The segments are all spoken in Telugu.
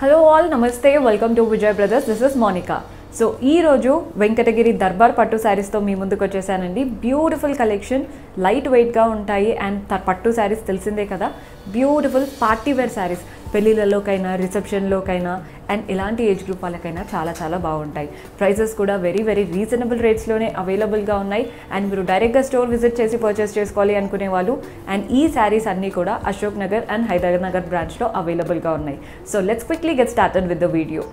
హలో ఆల్ నమస్తే welcome to Vijay brothers this is Monica so ఈ రోజు వెంకటగిరి దర్బార్ పట్టు శారీస్తో మీ ముందుకు వచ్చేసానండి. బ్యూటిఫుల్ కలెక్షన్ లైట్ వెయిట్గా ఉంటాయి. అండ్ పట్టు శారీస్ తెలిసిందే కదా. Beautiful party wear saris. పెళ్ళిళ్ళలోకైనా రిసెప్షన్లోకైనా అండ్ ఇలాంటి ఏజ్ గ్రూప్ వాళ్ళకైనా చాలా చాలా బాగుంటాయి. ప్రైజెస్ కూడా వెరీ వెరీ రీజనబుల్ రేట్స్లోనే అవైలబుల్గా ఉన్నాయి. అండ్ మీరు డైరెక్ట్గా స్టోర్ విజిట్ చేసి పర్చేస్ చేసుకోవాలి అనుకునే వాళ్ళు. అండ్ ఈ శారీస్ అన్నీ కూడా అశోక్ నగర్ అండ్ హైదరాబాద్ నగర్ బ్రాంచ్లో అవైలబుల్గా ఉన్నాయి. So let's quickly get started with the video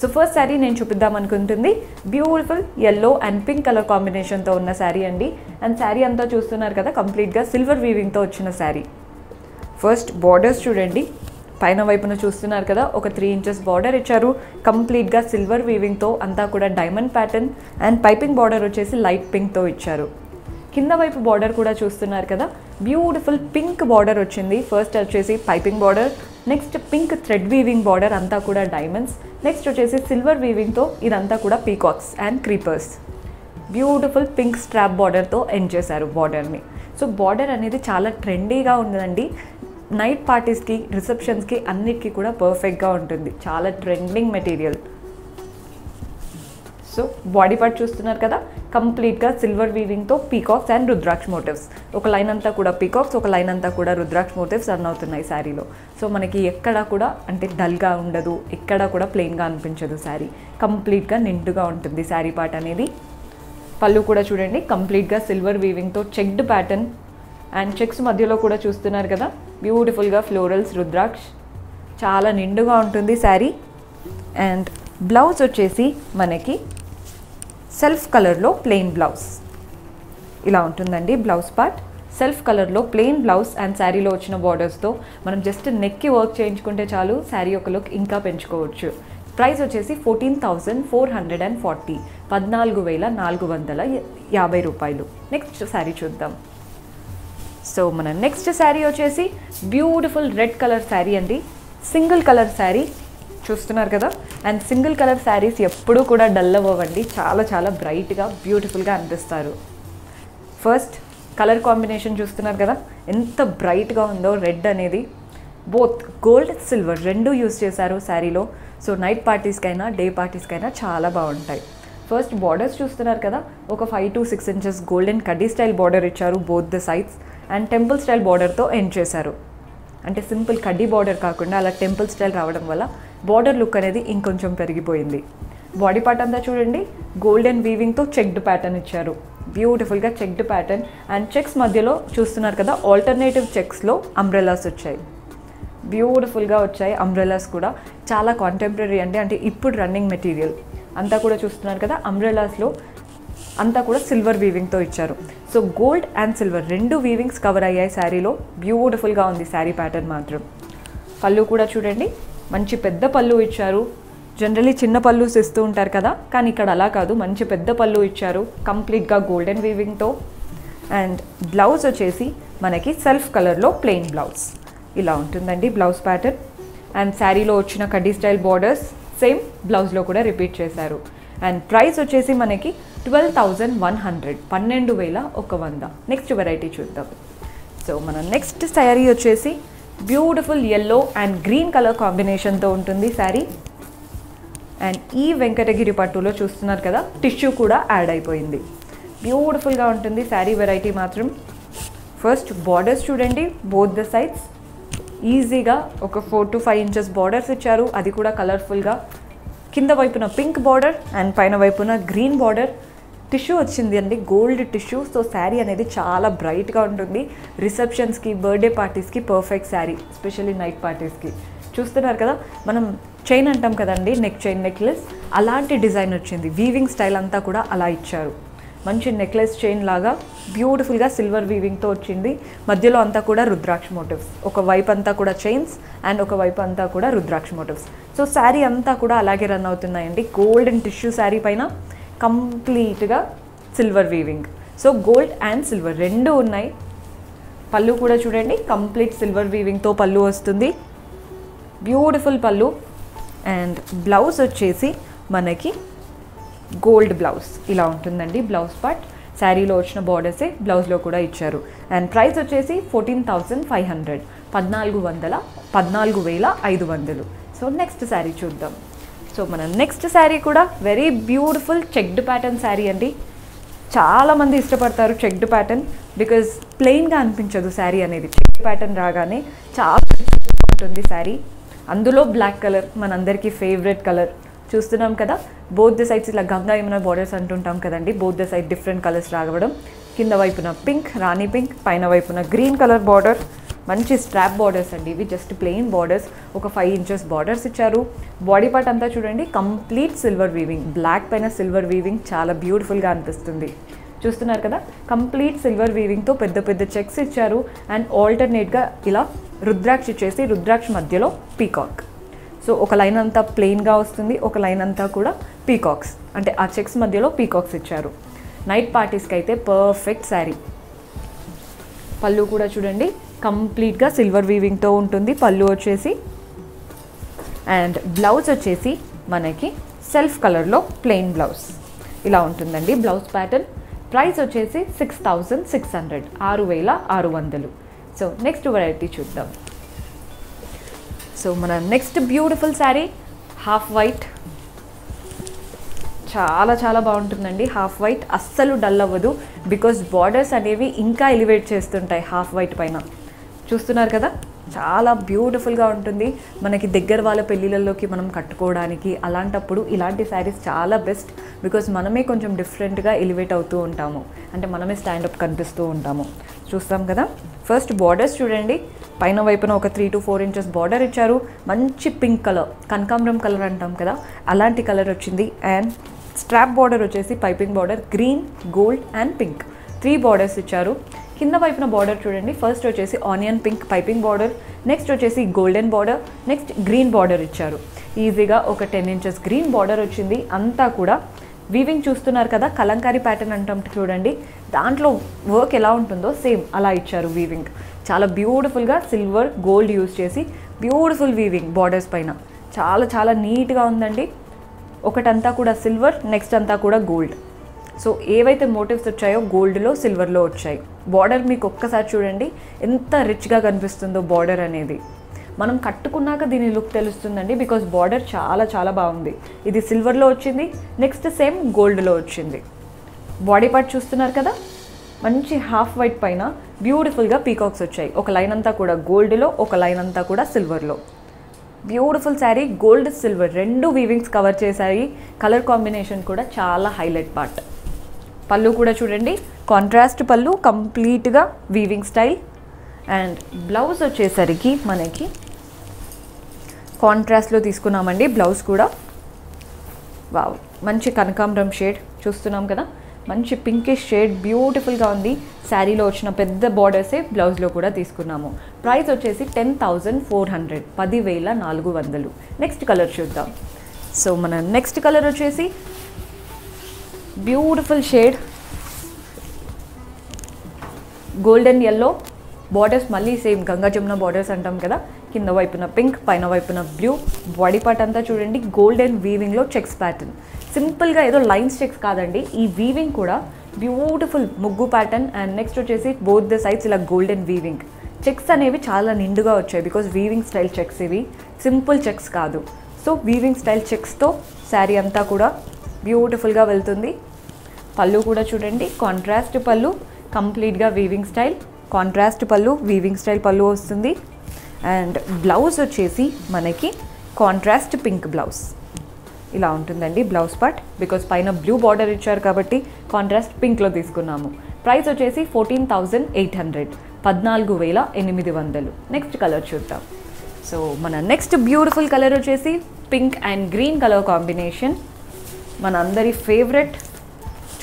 so first sari నేను చూపిద్దాం అనుకుంటుంది. Beautiful yellow and pink colour కాంబినేషన్తో ఉన్న శారీ అండి. అండ్ శారీ అంతా చూస్తున్నారు కదా కంప్లీట్గా సిల్వర్ వీవింగ్తో వచ్చిన శారీ ఫస్ట్ బార్డర్స్ చూడండి. పైన వైపున చూస్తున్నారు కదా ఒక త్రీ ఇంచెస్ బార్డర్ ఇచ్చారు. కంప్లీట్గా సిల్వర్ వీవింగ్తో అంతా కూడా diamond pattern and piping border వచ్చేసి లైట్ పింక్తో ఇచ్చారు. కింద వైపు బార్డర్ కూడా చూస్తున్నారు కదా బ్యూటిఫుల్ పింక్ బార్డర్ వచ్చింది. ఫస్ట్ వచ్చేసి piping border next pink thread weaving border అంతా కూడా డైమండ్స్ నెక్స్ట్ వచ్చేసి సిల్వర్ వీవింగ్తో ఇదంతా కూడా peacocks and creepers beautiful pink strap బార్డర్తో ఎండ్ చేశారు బార్డర్ని సో బార్డర్ అనేది చాలా ట్రెండీగా ఉందండి. నైట్ పార్టీస్కి రిసెప్షన్స్కి అన్నిటికీ కూడా పర్ఫెక్ట్గా ఉంటుంది. చాలా trending material so body part చూస్తున్నారు కదా కంప్లీట్గా సిల్వర్ వీవింగ్తో పీకాక్స్ అండ్ రుద్రాక్ష మోటివ్స్ ఒక లైన్ అంతా కూడా పీకాక్స్ ఒక లైన్ అంతా కూడా రుద్రాక్ష మోటివ్స్ రన్ అవుతున్నాయి శారీలో. సో మనకి ఎక్కడా కూడా అంటే డల్గా ఉండదు ఎక్కడా కూడా ప్లెయిన్గా అనిపించదు శారీ. కంప్లీట్గా నిండుగా ఉంటుంది శారీ పార్ట్ అనేది. పళ్ళు కూడా చూడండి కంప్లీట్గా సిల్వర్ వీవింగ్తో చెక్డ్ ప్యాటర్న్ అండ్ చెక్స్ మధ్యలో కూడా చూస్తున్నారు కదా బ్యూటిఫుల్గా ఫ్లోరల్స్ రుద్రాక్ష. చాలా నిండుగా ఉంటుంది శారీ. అండ్ బ్లౌజ్ వచ్చేసి మనకి సెల్ఫ్ కలర్లో ప్లెయిన్ బ్లౌజ్. ఇలా ఉంటుందండి బ్లౌజ్ పార్ట్. సెల్ఫ్ కలర్లో ప్లెయిన్ బ్లౌజ్ అండ్ శారీలో వచ్చిన బార్డర్స్తో మనం జస్ట్ నెక్కి వర్క్ చేయించుకుంటే చాలు శారీ ఒక లుక్ ఇంకా పెంచుకోవచ్చు. ప్రైస్ వచ్చేసి fourteen thousand four hundred and forty పద్నాలుగు వేల నాలుగు వందల యాభై రూపాయలు. నెక్స్ట్ శారీ చూద్దాం. సో మన నెక్స్ట్ శారీ వచ్చేసి బ్యూటిఫుల్ రెడ్ కలర్ శారీ అండి. Single colour sari. చూస్తున్నారు కదా? అండ్ సింగిల్ కలర్ శారీస్ ఎప్పుడూ కూడా డల్ అవ్వండి చాలా చాలా బ్రైట్గా బ్యూటిఫుల్గా అనిపిస్తారు. ఫస్ట్ కలర్ కాంబినేషన్ చూస్తున్నారు కదా? ఎంత బ్రైట్గా ఉందో రెడ్ అనేది. బోత్ గోల్డ్ సిల్వర్ రెండు యూస్ చేశారు శారీలో. సో నైట్ పార్టీస్కైనా డే పార్టీస్కైనా చాలా బాగుంటాయి. ఫస్ట్ బార్డర్స్ చూస్తున్నారు కదా? ఒక five to six inches golden కడ్డీ స్టైల్ బార్డర్ ఇచ్చారు both the sides and temple style బార్డర్తో ఎండ్ చేశారు. అంటే సింపుల్ కడ్డీ బార్డర్ కాకుండా అలా టెంపుల్ స్టైల్ రావడం వల్ల బార్డర్ లుక్ అనేది ఇంకొంచెం పెరిగిపోయింది. బాడీ పార్ట్ అంతా చూడండి గోల్డెన్ వీవింగ్తో చెక్డ్ ప్యాటర్న్ ఇచ్చారు. బ్యూటిఫుల్గా చెక్డ్ ప్యాటర్న్ అండ్ చెక్స్ మధ్యలో చూస్తున్నారు కదా ఆల్టర్నేటివ్ చెక్స్లో అంబ్రెలాస్ వచ్చాయి. బ్యూటిఫుల్గా వచ్చాయి అంబ్రెలాస్ కూడా. చాలా కాంటెంపరీ అంటే అంటే ఇప్పుడు రన్నింగ్ మెటీరియల్ అంతా కూడా చూస్తున్నారు కదా అంబ్రెలాస్లో అంతా కూడా సిల్వర్ వీవింగ్తో ఇచ్చారు. సో గోల్డ్ అండ్ సిల్వర్ రెండు వీవింగ్స్ కవర్ అయ్యాయి శారీలో. బ్యూటిఫుల్గా ఉంది శారీ ప్యాటర్న్ మాత్రం. పళ్ళు కూడా చూడండి. మంచి పెద్ద పళ్ళు ఇచ్చారు. జనరలీ చిన్న పళ్ళు ఇస్తూ ఉంటారు కదా. కానీ ఇక్కడ అలా కాదు. మంచి పెద్ద పళ్ళు ఇచ్చారు. కంప్లీట్గా గోల్డెన్ వీవింగ్తో అండ్ బ్లౌజ్ వచ్చేసి మనకి సెల్ఫ్ కలర్లో ప్లెయిన్ బ్లౌజ్ ఇలా ఉంటుందండి బ్లౌజ్ ప్యాటర్న్ అండ్ శారీలో వచ్చిన కడ్డీ స్టైల్ బార్డర్స్ సేమ్ బ్లౌజ్లో కూడా రిపీట్ చేశారు. అండ్ ప్రైస్ వచ్చేసి మనకి ట్వెల్వ్ థౌజండ్ వన్ హండ్రెడ్ పన్నెండు వేల ఒక వంద. నెక్స్ట్ వెరైటీ చూద్దాం. సో మన నెక్స్ట్ శారీ వచ్చేసి beautiful yellow and green colour కాంబినేషన్తో ఉంటుంది శారీ. అండ్ ఈ వెంకటగిరి పట్టులో చూస్తున్నారు కదా టిష్యూ కూడా యాడ్ అయిపోయింది. బ్యూటిఫుల్గా ఉంటుంది శారీ వెరైటీ మాత్రం. ఫస్ట్ బార్డర్స్ చూడండి బోత్ ద సైడ్స్ ఈజీగా ఒక four to five inches borders ఇచ్చారు. అది కూడా కలర్ఫుల్గా కింద వైపున పింక్ బార్డర్ అండ్ పైన వైపున గ్రీన్ బార్డర్ టిష్యూ వచ్చింది అండి గోల్డ్ టిష్యూ. సో శారీ అనేది చాలా బ్రైట్గా ఉంటుంది. రిసెప్షన్స్కి బర్త్డే పార్టీస్కి పర్ఫెక్ట్ శారీ ఎస్పెషల్లీ నైట్ పార్టీస్కి. చూస్తున్నారు కదా మనం చైన్ అంటాం కదండి నెక్ చైన్ నెక్లెస్. అలాంటి డిజైన్ వచ్చింది. వీవింగ్ స్టైల్ అంతా కూడా అలా ఇచ్చారు. మంచి నెక్లెస్ చైన్ లాగా బ్యూటిఫుల్గా సిల్వర్ వీవింగ్తో వచ్చింది. మధ్యలో అంతా కూడా రుద్రాక్ష మోటివ్స్. ఒక వైపు అంతా కూడా చైన్స్ అండ్ ఒక వైపు అంతా కూడా రుద్రాక్ష మోటివ్స్. సో శారీ అంతా కూడా అలాగే రన్ అవుతున్నాయండి. గోల్డెన్ టిష్యూ శారీ పైన కంప్లీట్గా silver weaving so gold and silver రెండు ఉన్నాయి. పళ్ళు కూడా చూడండి కంప్లీట్ సిల్వర్ వీవింగ్తో పళ్ళు వస్తుంది. బ్యూటిఫుల్ పళ్ళు. అండ్ బ్లౌజ్ వచ్చేసి మనకి గోల్డ్ బ్లౌజ్ ఇలా ఉంటుందండి బ్లౌజ్ పార్ట్ శారీలో వచ్చిన బార్డర్సే బ్లౌజ్లో కూడా ఇచ్చారు. అండ్ ప్రైస్ వచ్చేసి ఫోర్టీన్ థౌజండ్ ఫైవ్ హండ్రెడ్ పద్నాలుగు వందల పద్నాలుగు వేల ఐదు వందలు. సో నెక్స్ట్ శారీ చూద్దాం. సో మన నెక్స్ట్ శారీ కూడా very beautiful checked pattern sari అండి. చాలామంది ఇష్టపడతారు చెక్డ్ ప్యాటర్న్ బికాజ్ ప్లెయిన్గా అనిపించదు శారీ అనేది. చెక్డ్ ప్యాటర్న్ రాగానే చాలా ఉంటుంది శారీ అందులో బ్లాక్ కలర్ మనందరికీ ఫేవరెట్ కలర్ చూస్తున్నాం కదా బోత్ ద సైడ్స్ ఇలా గంగా యమున బార్డర్స్ అంటుంటాం కదండి both the side different colours రావడం కింద వైపున పింక్ రాణి పింక్ పైన వైపున గ్రీన్ కలర్ బార్డర్ మంచి స్ట్రాప్ బార్డర్స్ అండి. ఇవి జస్ట్ ప్లెయిన్ బార్డర్స్ ఒక ఫైవ్ ఇంచెస్ బార్డర్స్ ఇచ్చారు. బాడీ పార్ట్ అంతా చూడండి కంప్లీట్ సిల్వర్ వీవింగ్ బ్లాక్ పైన సిల్వర్ వీవింగ్ చాలా బ్యూటిఫుల్గా అనిపిస్తుంది. చూస్తున్నారు కదా? కంప్లీట్ సిల్వర్ వీవింగ్తో పెద్ద పెద్ద చెక్స్ ఇచ్చారు. అండ్ ఆల్టర్నేట్గా ఇలా రుద్రాక్ష ఇచ్చేసి రుద్రాక్ష మధ్యలో పీకాక్ సో ఒక లైన్ అంతా ప్లెయిన్గా వస్తుంది. ఒక లైన్ అంతా కూడా పీకాక్స్ అంటే ఆ చెక్స్ మధ్యలో పీకాక్స్ ఇచ్చారు. నైట్ పార్టీస్కి అయితే పర్ఫెక్ట్ శారీ పళ్ళు కూడా చూడండి. కంప్లీట్గా సిల్వర్ వీవింగ్తో ఉంటుంది. పళ్ళు వచ్చేసి అండ్ బ్లౌజ్ వచ్చేసి మనకి సెల్ఫ్ కలర్లో ప్లెయిన్ బ్లౌజ్. ఇలా ఉంటుందండి. Blouse pattern. ప్రైస్ వచ్చేసి సిక్స్ థౌజండ్ సిక్స్ హండ్రెడ్ ఆరు వేల ఆరు వందలు. సో నెక్స్ట్ వెరైటీ చూద్దాం. సో మన next beautiful sari half white చాలా చాలా బాగుంటుందండి. హాఫ్ వైట్ అస్సలు డల్ అవ్వదు. బికాజ్ బార్డర్స్ అనేవి ఇంకా ఎలివేట్ చేస్తుంటాయి. హాఫ్ వైట్ పైన. చూస్తున్నారు కదా? చాలా బ్యూటిఫుల్గా ఉంటుంది. మనకి దగ్గర వాళ్ళ పెళ్ళిళ్ళలోకి మనం కట్టుకోవడానికి అలాంటప్పుడు ఇలాంటి శారీస్ చాలా బెస్ట్ బికాజ్ మనమే కొంచెం డిఫరెంట్గా ఎలివేట్ అవుతూ ఉంటాము. అంటే మనమే స్టాండప్ కనిపిస్తూ ఉంటాము. చూస్తాం కదా? ఫస్ట్ బార్డర్స్ చూడండి. పైన వైపున ఒక three to four inches border ఇచ్చారు. మంచి పింక్ కలర్ కనకాంబరం కలర్ అంటాం కదా? అలాంటి కలర్ వచ్చింది. అండ్ స్ట్రాప్ బార్డర్ వచ్చేసి piping border green gold and pink three borders ఇచ్చారు. కింద వైపున బార్డర్ చూడండి. ఫస్ట్ వచ్చేసి onion pink piping border next వచ్చేసి golden border next green border ఇచ్చారు. ఈజీగా ఒక టెన్ ఇంచెస్ గ్రీన్ బార్డర్ వచ్చింది. అంతా కూడా వీవింగ్ చూస్తున్నారు కదా కలంకారీ ప్యాటర్న్ అంటాం చూడండి. దాంట్లో వర్క్ ఎలా ఉంటుందో సేమ్ అలా ఇచ్చారు వీవింగ్ చాలా బ్యూటిఫుల్గా సిల్వర్ గోల్డ్ యూజ్ చేసి బ్యూటిఫుల్ వీవింగ్ బార్డర్స్ పైన. చాలా చాలా నీట్గా ఉందండి. ఒకటంతా కూడా సిల్వర్ నెక్స్ట్ అంతా కూడా గోల్డ్ సో ఏవైతే మోటివ్స్ వచ్చాయో గోల్డ్లో సిల్వర్లో వచ్చాయి. బార్డర్ మీకు ఒక్కసారి చూడండి. ఎంత రిచ్గా కనిపిస్తుందో బార్డర్ అనేది. మనం కట్టుకున్నాక దీని లుక్ తెలుస్తుందండి. బికాస్ బార్డర్ చాలా చాలా బాగుంది. ఇది సిల్వర్లో వచ్చింది. నెక్స్ట్ సేమ్ గోల్డ్లో వచ్చింది. బాడీ పార్ట్ చూస్తున్నారు కదా? మంచి హాఫ్ వైట్ పైన బ్యూటిఫుల్గా పీకాక్స్ వచ్చాయి. ఒక లైన్ అంతా కూడా గోల్డ్లో ఒక లైన్ అంతా కూడా సిల్వర్లో. బ్యూటిఫుల్ శారీ గోల్డ్ సిల్వర్ రెండు వీవింగ్స్ కవర్ చేశాయి. కలర్ కాంబినేషన్ కూడా చాలా హైలైట్ పార్ట్. పళ్ళు కూడా చూడండి. కాంట్రాస్ట్ పళ్ళు కంప్లీట్గా వీవింగ్ స్టైల్ అండ్ బ్లౌజ్ వచ్చేసరికి మనకి కాంట్రాస్ట్లో తీసుకున్నామండి బ్లౌజ్ కూడా. వావ్ మంచి కనకాంబరం షేడ్ చూస్తున్నాం కదా. మంచి పింకిష్ షేడ్ బ్యూటిఫుల్గా ఉంది. శారీలో వచ్చిన పెద్ద బార్డర్సే బ్లౌజ్లో కూడా తీసుకున్నాము. ప్రైస్ వచ్చేసి టెన్ థౌజండ్ ఫోర్ హండ్రెడ్ పదివేల నాలుగు వందలు. నెక్స్ట్ కలర్ చూద్దాం. సో మన నెక్స్ట్ కలర్ వచ్చేసి beautiful shade golden yellow borders మళ్ళీ సేమ్ గంగా జమున బార్డర్స్ అంటాం కదా. కింద వైపున పింక్ పైన వైపున బ్లూ బాడీ పార్ట్ అంతా చూడండి. గోల్డెన్ వీవింగ్లో చెక్స్ ప్యాటర్న్ సింపుల్గా ఏదో లైన్స్ చెక్స్ కాదండి. ఈ వీవింగ్ కూడా బ్యూటిఫుల్ ముగ్గు ప్యాటర్న్ అండ్ నెక్స్ట్ వచ్చేసి బోత్ ద సైడ్స్ ఇలా గోల్డెన్ వీవింగ్ చెక్స్ అనేవి చాలా నిండుగా వచ్చాయి బికాజ్ వీవింగ్ స్టైల్ చెక్స్ ఇవి. సింపుల్ చెక్స్ కాదు. సో వీవింగ్ స్టైల్ చెక్స్తో శారీ అంతా కూడా బ్యూటిఫుల్గా వెళ్తుంది. పళ్ళు కూడా చూడండి. కాంట్రాస్ట్ పళ్ళు కంప్లీట్గా వీవింగ్ స్టైల్ కాంట్రాస్ట్ పళ్ళు వీవింగ్ స్టైల్ పళ్ళు వస్తుంది. అండ్ బ్లౌజ్ వచ్చేసి మనకి కాంట్రాస్ట్ పింక్ బ్లౌజ్. ఇలా ఉంటుందండి బ్లౌజ్ పార్ట్ బికాస్ పైన బ్లూ బార్డర్ ఇచ్చారు కాబట్టి కాంట్రాస్ట్ పింక్లో తీసుకున్నాము. ప్రైస్ వచ్చేసి ఫోర్టీన్ థౌజండ్ ఎయిట్ హండ్రెడ్ పద్నాలుగు వేల ఎనిమిది వందలు. నెక్స్ట్ కలర్ చూద్దాం. సో మన నెక్స్ట్ బ్యూటిఫుల్ కలర్ వచ్చేసి pink and green colour combination మన అందరి ఫేవరెట్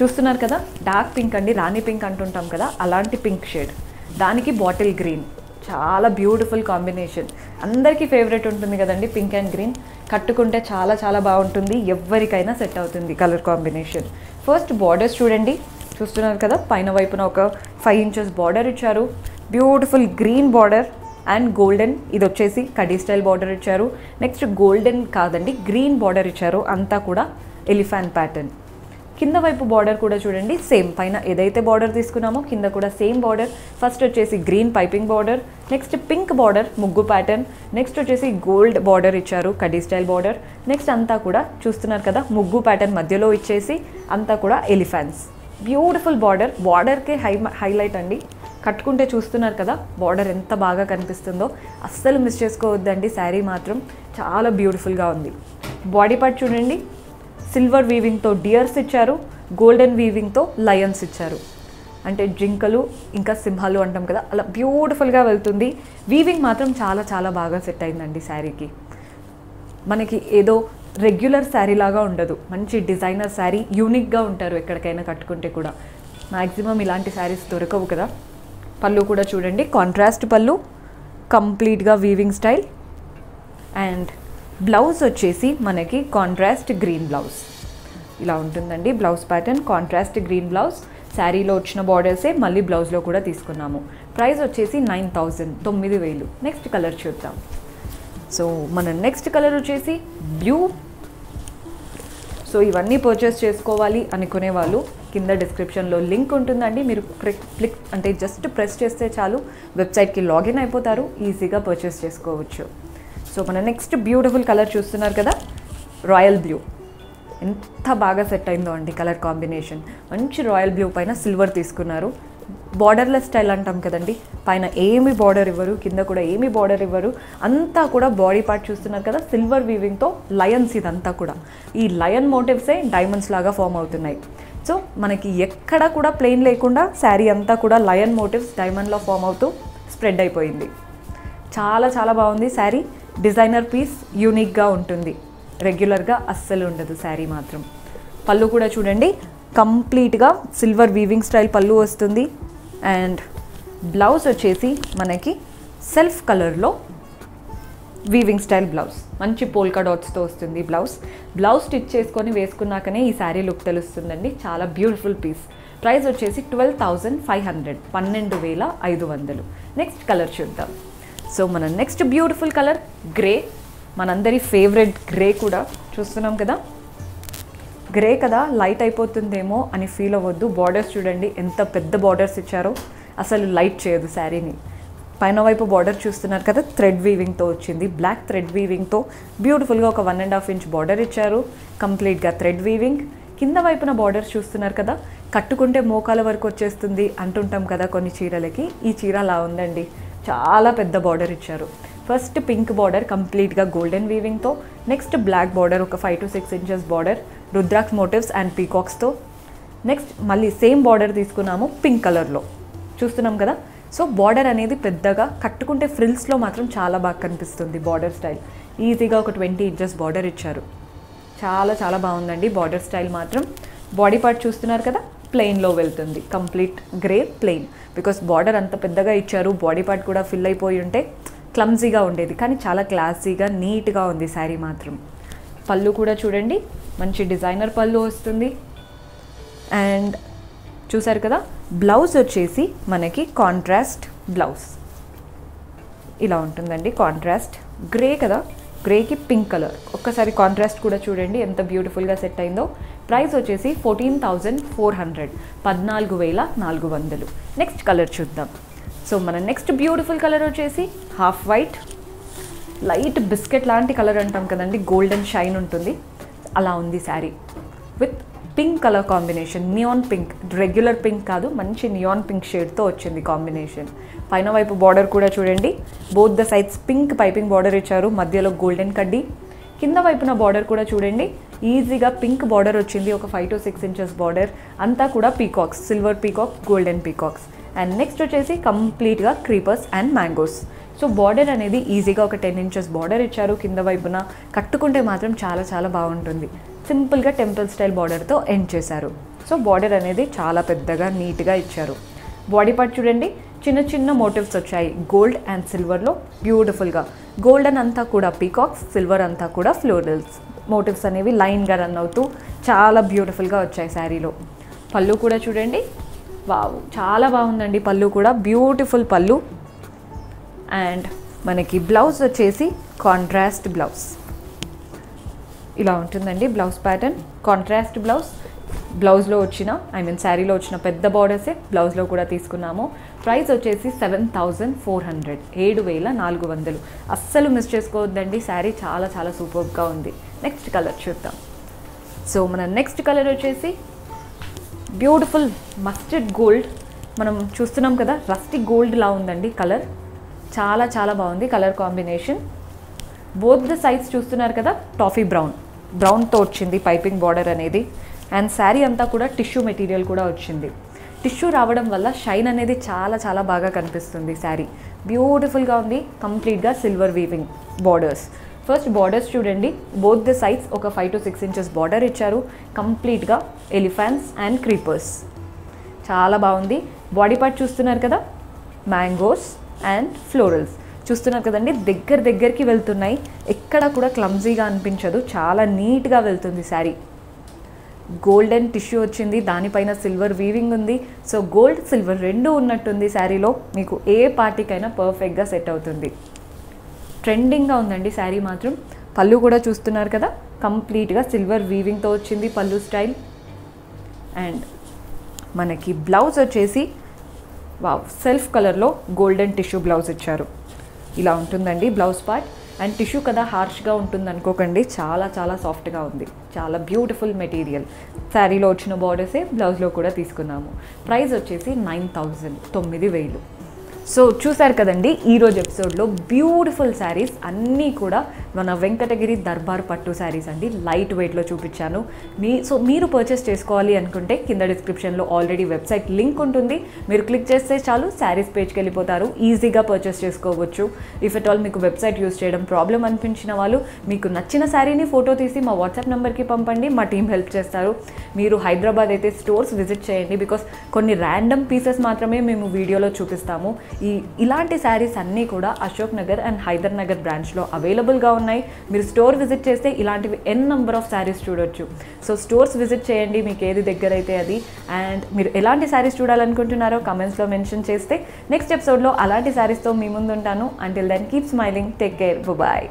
చూస్తున్నారు కదా? డార్క్ పింక్ అండి రాణి పింక్ అంటుంటాం కదా అలాంటి పింక్ షేడ్. దానికి బాటిల్ గ్రీన్. చాలా బ్యూటిఫుల్ కాంబినేషన్. అందరికీ ఫేవరెట్ ఉంటుంది కదండి పింక్ అండ్ గ్రీన్. కట్టుకుంటే చాలా చాలా బాగుంటుంది. ఎవరికైనా సెట్ అవుతుంది కలర్ కాంబినేషన్. ఫస్ట్ బార్డర్స్ చూడండి. చూస్తున్నారు కదా పైన వైపున ఒక ఫైవ్ ఇంచెస్ బార్డర్ ఇచ్చారు. Beautiful green border and golden. ఇది వచ్చేసి కడీ స్టైల్ బార్డర్ ఇచ్చారు. నెక్స్ట్ గోల్డెన్ కాదండి గ్రీన్ బార్డర్ ఇచ్చారు. అంతా కూడా ఎలిఫాన్ ప్యాటర్న్. కింద వైపు బార్డర్ కూడా చూడండి. సేమ్ పైన ఏదైతే బార్డర్ తీసుకున్నామో కింద కూడా సేమ్ బార్డర్ ఫస్ట్ వచ్చేసి green piping border next pink border ముగ్గు ప్యాటర్న్ నెక్స్ట్ వచ్చేసి గోల్డ్ బార్డర్ ఇచ్చారు కడీ స్టైల్ బార్డర్ నెక్స్ట్ అంతా కూడా చూస్తున్నారు కదా ముగ్గు ప్యాటర్న్ మధ్యలో ఇచ్చేసి అంతా కూడా ఎలిఫెంట్స్ బ్యూటిఫుల్ బార్డర్ బార్డర్కే హై హైలైట్ అండి. కట్టుకుంటే చూస్తున్నారు కదా బార్డర్ ఎంత బాగా కనిపిస్తుందో. అస్సలు మిస్ చేసుకోవద్దండి శారీ మాత్రం చాలా బ్యూటిఫుల్గా ఉంది. బాడీ పార్ట్ చూడండి. సిల్వర్ వీవింగ్తో డియర్స్ ఇచ్చారు గోల్డెన్ వీవింగ్తో లయన్స్ ఇచ్చారు అంటే జింకలు ఇంకా సింహాలు అంటాం కదా అలా బ్యూటిఫుల్గా వెళ్తుంది. వీవింగ్ మాత్రం చాలా చాలా బాగా సెట్ అయిందండి శారీకి. మనకి ఏదో రెగ్యులర్ శారీ లాగా ఉండదు. మంచి డిజైనర్ శారీ యూనిక్గా ఉంటారు ఎక్కడికైనా కట్టుకుంటే కూడా. మ్యాక్సిమం ఇలాంటి శారీస్ దొరకవు కదా. పళ్ళు కూడా చూడండి. కాంట్రాస్ట్ పళ్ళు కంప్లీట్గా వీవింగ్ స్టైల్ అండ్ బ్లౌజ్ వచ్చేసి మనకి కాంట్రాస్ట్ గ్రీన్ బ్లౌజ్ ఇలా ఉంటుందండి blouse pattern contrast green blouse శారీలో వచ్చిన బార్డర్సే మళ్ళీ బ్లౌజ్లో కూడా తీసుకున్నాము. ప్రైస్ వచ్చేసి నైన్ థౌజండ్ తొమ్మిది వేలు. నెక్స్ట్ కలర్ చూద్దాం. సో మన నెక్స్ట్ కలర్ వచ్చేసి బ్లూ సో ఇవన్నీ పర్చేస్ చేసుకోవాలి అనుకునే వాళ్ళు కింద డిస్క్రిప్షన్లో లింక్ ఉంటుందండి. మీరు క్లిక్ అంటే జస్ట్ ప్రెస్ చేస్తే చాలు. వెబ్సైట్కి లాగిన్ అయిపోతారు. ఈజీగా పర్చేస్ చేసుకోవచ్చు. సో మన నెక్స్ట్ బ్యూటిఫుల్ కలర్ చూస్తున్నారు కదా రాయల్ బ్లూ ఎంత బాగా సెట్ అయిందో అండి కలర్ కాంబినేషన్ మంచి రాయల్ బ్లూ పైన సిల్వర్ తీసుకున్నారు. బార్డర్లెస్ స్టైల్ అంటాం కదండి పైన ఏమి బార్డర్ ఇవ్వరు కింద కూడా ఏమి బార్డర్ ఇవ్వరు. అంతా కూడా బాడీ పార్ట్ చూస్తున్నారు కదా సిల్వర్ వీవింగ్తో లయన్స్ ఇదంతా కూడా. ఈ లయన్ మోటివ్సే డైమండ్స్ లాగా ఫామ్ అవుతున్నాయి. సో మనకి ఎక్కడ కూడా ప్లెయిన్ లేకుండా శారీ అంతా కూడా లయన్ మోటివ్స్ డైమండ్లో ఫామ్ అవుతూ స్ప్రెడ్ అయిపోయింది. చాలా చాలా బాగుంది శారీ డిజైనర్ పీస్ యూనిక్గా ఉంటుంది. రెగ్యులర్గా అస్సలు ఉండదు శారీ మాత్రం. పళ్ళు కూడా చూడండి కంప్లీట్గా సిల్వర్ వీవింగ్ స్టైల్ పళ్ళు వస్తుంది. అండ్ బ్లౌజ్ వచ్చేసి మనకి సెల్ఫ్ కలర్లో వీవింగ్ స్టైల్ బ్లౌజ్. మంచి పోల్కా డాట్స్తో వస్తుంది బ్లౌజ్. బ్లౌజ్ స్టిచ్ చేసుకొని వేసుకున్నాకనే ఈ శారీ లుక్ తెలుస్తుందండి. చాలా బ్యూటిఫుల్ పీస్ ప్రైస్ వచ్చేసి ట్వెల్వ్ థౌజండ్ ఫైవ్ హండ్రెడ్ పన్నెండు వేల ఐదు వందలు. నెక్స్ట్ కలర్ చూద్దాం. సో మన నెక్స్ట్ బ్యూటిఫుల్ కలర్ గ్రే మనందరి ఫేవరెట్ గ్రే కూడా చూస్తున్నాం కదా. గ్రే కదా లైట్ అయిపోతుందేమో అని ఫీల్ అవ్వద్దు. బార్డర్స్ చూడండి ఎంత పెద్ద బార్డర్స్ ఇచ్చారో. అసలు లైట్ చేయదు శారీని పైన వైపు బార్డర్ చూస్తున్నారు కదా థ్రెడ్ వీవింగ్తో వచ్చింది. బ్లాక్ థ్రెడ్ వీవింగ్తో బ్యూటిఫుల్గా ఒక one and half inch border ఇచ్చారు. కంప్లీట్గా థ్రెడ్ వీవింగ్ కింద వైపున బార్డర్ చూస్తున్నారు కదా కట్టుకుంటే మోకాల వరకు వచ్చేస్తుంది అంటుంటాం కదా కొన్ని చీరలకి. ఈ చీర అలా ఉందండి. చాలా పెద్ద బార్డర్ ఇచ్చారు. ఫస్ట్ పింక్ బార్డర్ కంప్లీట్గా గోల్డెన్ వీవింగ్తో నెక్స్ట్ బ్లాక్ బార్డర్ ఒక five to six inches border రుద్రాక్స్ motifs and పీకాక్స్తో నెక్స్ట్ మళ్ళీ సేమ్ బార్డర్ తీసుకున్నాము పింక్ కలర్లో చూస్తున్నాం కదా? సో బార్డర్ అనేది పెద్దగా కట్టుకుంటే ఫ్రిల్స్లో మాత్రం చాలా బాగా కనిపిస్తుంది బార్డర్ స్టైల్ ఈజీగా ఒక ట్వంటీ ఇంచెస్ బార్డర్ ఇచ్చారు. చాలా చాలా బాగుందండి బార్డర్ స్టైల్ మాత్రం. బాడీ పార్ట్ చూస్తున్నారు కదా? ప్లెయిన్లో వెళ్తుంది. Complete grey plain because border అంత పెద్దగా ఇచ్చారు బాడీ పార్ట్ కూడా ఫిల్ అయిపోయి ఉంటే క్లమ్జీగా ఉండేది. కానీ చాలా క్లాసీగా నీట్గా ఉంది శారీ మాత్రం. పళ్ళు కూడా చూడండి మంచి డిజైనర్ పళ్ళు వస్తుంది. అండ్ చూసారు కదా బ్లౌజ్ వచ్చేసి మనకి కాంట్రాస్ట్ బ్లౌజ్. ఇలా ఉంటుందండి కాంట్రాస్ట్. గ్రే కదా గ్రేకి పింక్ కలర్. ఒక్కసారి కాంట్రాస్ట్ కూడా చూడండి ఎంత బ్యూటిఫుల్గా సెట్ అయిందో. ప్రైస్ వచ్చేసి ఫోర్టీన్ థౌజండ్ ఫోర్ హండ్రెడ్. పద్నాలుగు వేల నాలుగు వందలు. నెక్స్ట్ కలర్ చూద్దాం. సో మన నెక్స్ట్ బ్యూటిఫుల్ కలర్ వచ్చేసి హాఫ్ వైట్ లైట్ బిస్కెట్ లాంటి కలర్ అంటాం కదండి గోల్డెన్ షైన్ ఉంటుంది. అలా ఉంది sari with pink colour combination neon pink regular pink కాదు మంచి నియాన్ పింక్ షేడ్తో వచ్చింది కాంబినేషన్ పైన వైపు బార్డర్ కూడా చూడండి. Both the sides pink piping border ఇచ్చారు. మధ్యలో గోల్డెన్ కడ్డీ. కింద వైపున బార్డర్ కూడా చూడండి. ఈజీగా పింక్ బార్డర్ వచ్చింది ఒక five to six inches border. అంతా కూడా peacocks silver peacocks golden peacocks and next వచ్చేసి కంప్లీట్గా creepers and mangoes so border అనేది ఈజీగా ఒక టెన్ ఇంచెస్ బార్డర్ ఇచ్చారు కింద వైపున. కట్టుకుంటే మాత్రం చాలా చాలా బాగుంటుంది. సింపుల్గా టెంపుల్ స్టైల్ బార్డర్తో ఎండ్ చేశారు. సో బార్డర్ అనేది చాలా పెద్దగా నీట్గా ఇచ్చారు. బాడీ పార్ట్ చూడండి. చిన్న చిన్న మోటివ్స్ వచ్చాయి. గోల్డ్ అండ్ సిల్వర్లో బ్యూటిఫుల్గా గోల్డెన్ అంతా కూడా పీకాక్స్ సిల్వర్ అంతా కూడా ఫ్లోరల్స్ మోటివ్స్ అనేవి లైన్గా రన్ అవుతూ చాలా బ్యూటిఫుల్గా వచ్చాయి శారీలో. పళ్ళు కూడా చూడండి. వావ్ చాలా బాగుందండి పళ్ళు కూడా. బ్యూటిఫుల్ పళ్ళు. అండ్ మనకి బ్లౌజ్ వచ్చేసి కాంట్రాస్ట్ బ్లౌజ్ ఇలా ఉంటుందండి బ్లౌజ్ ప్యాటర్న్ కాంట్రాస్ట్ బ్లౌజ్ బ్లౌజ్లో వచ్చిన ఐ మీన్ శారీలో వచ్చిన పెద్ద బార్డర్సే బ్లౌజ్లో కూడా తీసుకున్నాము. ప్రైస్ వచ్చేసి సెవెన్ థౌజండ్ ఫోర్ హండ్రెడ్ ఏడు వేల నాలుగు వందలు. అస్సలు మిస్ చేసుకోవద్దండి. శారీ చాలా చాలా సూపర్గా ఉంది. నెక్స్ట్ కలర్ చూద్దాం. సో మన నెక్స్ట్ కలర్ వచ్చేసి బ్యూటిఫుల్ మస్టర్డ్ గోల్డ్ మనం చూస్తున్నాం కదా రస్టిక్ గోల్డ్ లా ఉందండి కలర్ చాలా చాలా బాగుంది colour combination both the size చూస్తున్నారు కదా టాఫీ బ్రౌన్ బ్రౌన్తో వచ్చింది పైపింగ్ బార్డర్ అనేది. అండ్ శారీ అంతా కూడా టిష్యూ మెటీరియల్ కూడా వచ్చింది. టిష్యూ రావడం వల్ల షైన్ అనేది చాలా చాలా బాగా కనిపిస్తుంది శారీ బ్యూటిఫుల్గా ఉంది కంప్లీట్గా silver weaving borders first borders చూడండి బోత్ ద సైడ్స్ ఒక five to six inches border ఇచ్చారు. కంప్లీట్గా ఎలిఫెంట్స్ అండ్ క్రీపర్స్ చాలా బాగుంది. బాడీ పార్ట్ చూస్తున్నారు కదా? మ్యాంగోస్ అండ్ ఫ్లోరల్స్ చూస్తున్నారు కదండి? దగ్గర దగ్గరికి వెళ్తున్నాయి. ఎక్కడ కూడా క్లమ్జీగా అనిపించదు. చాలా నీట్గా వెళ్తుంది శారీ. గోల్డెన్ టిష్యూ వచ్చింది. దానిపైన సిల్వర్ వీవింగ్ ఉంది. సో గోల్డ్ సిల్వర్ రెండు ఉన్నట్టుంది శారీలో. మీకు ఏ పార్టీకైనా పర్ఫెక్ట్గా సెట్ అవుతుంది. ట్రెండింగ్గా ఉందండి శారీ మాత్రం. పళ్ళు కూడా చూస్తున్నారు కదా కంప్లీట్గా సిల్వర్ వీవింగ్తో వచ్చింది పళ్ళు స్టైల్. అండ్ మనకి బ్లౌజ్ వచ్చేసి వావ్ సెల్ఫ్ కలర్లో గోల్డెన్ టిష్యూ బ్లౌజ్ ఇచ్చారు. ఇలా ఉంటుందండి బ్లౌజ్ పార్ట్. అండ్ టిష్యూ కదా హార్ష్గా ఉంటుంది అనుకోకండి చాలా చాలా సాఫ్ట్గా ఉంది. చాలా బ్యూటిఫుల్ మెటీరియల్. శారీలో వచ్చిన బార్డర్సే బ్లౌజ్లో కూడా తీసుకున్నాము. ప్రైస్ వచ్చేసి నైన్ థౌజండ్ తొమ్మిది వేలు. సో చూసారు కదండి ఈరోజు ఎపిసోడ్లో బ్యూటిఫుల్ శారీస్ అన్నీ కూడా మన వెంకటగిరి దర్బార్ పట్టు శారీస్ అండి లైట్ వెయిట్లో చూపించాను. మీ సో మీరు పర్చేస్ చేసుకోవాలి అనుకుంటే కింద డిస్క్రిప్షన్లో ఆల్రెడీ వెబ్సైట్ లింక్ ఉంటుంది. మీరు క్లిక్ చేస్తే చాలు శారీస్ పేజ్కి వెళ్ళిపోతారు. ఈజీగా పర్చేస్ చేసుకోవచ్చు. ఇఫ్ ఎట్ ఆల్ మీకు వెబ్సైట్ యూస్ చేయడం ప్రాబ్లం అనిపించిన వాళ్ళు మీకు నచ్చిన శారీని ఫోటో తీసి మా వాట్సాప్ నెంబర్కి పంపండి. మా టీం హెల్ప్ చేస్తారు. మీరు హైదరాబాద్ అయితే స్టోర్స్ విజిట్ చేయండి బికాస్ కొన్ని ర్యాండమ్ పీసెస్ మాత్రమే మేము వీడియోలో చూపిస్తాము. ఈ ఇలాంటి శారీస్ అన్నీ కూడా అశోక్ నగర్ అండ్ హైదర్ నగర్ బ్రాంచ్లో అవైలబుల్గా ఉన్నాయి. మీరు స్టోర్ విజిట్ చేస్తే ఇలాంటివి ఎన్ నెంబర్ ఆఫ్ శారీస్ చూడొచ్చు. సో స్టోర్స్ విజిట్ చేయండి. మీకు ఏది దగ్గర అయితే అది. అండ్ మీరు ఎలాంటి శారీస్ చూడాలనుకుంటున్నారో కమెంట్స్లో మెన్షన్ చేస్తే నెక్స్ట్ ఎపిసోడ్లో అలాంటి శారీస్తో మీ ముందు ఉంటాను until then keep smiling take care bye